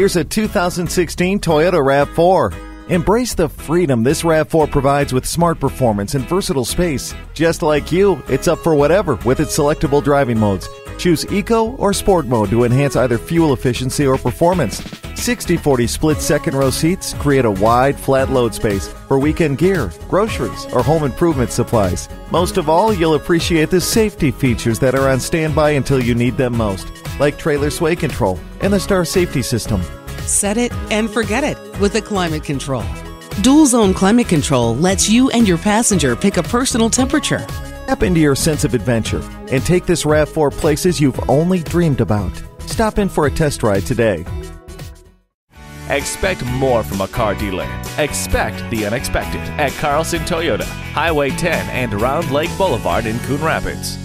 Here's a 2016 Toyota RAV4. Embrace the freedom this RAV4 provides with smart performance and versatile space. Just like you, it's up for whatever with its selectable driving modes. Choose Eco or Sport mode to enhance either fuel efficiency or performance. 60 40 split second row seats create a wide, flat load space for weekend gear, groceries, or home improvement supplies. Most of all, you'll appreciate the safety features that are on standby until you need them most, like trailer sway control and the Star Safety System. Set it and forget it with the climate control. Dual zone climate control lets you and your passenger pick a personal temperature. Tap into your sense of adventure and take this RAV4 places you've only dreamed about. Stop in for a test ride today. Expect more from a car dealer. Expect the unexpected at Carlson Toyota, Highway 10 and Round Lake Boulevard in Coon Rapids.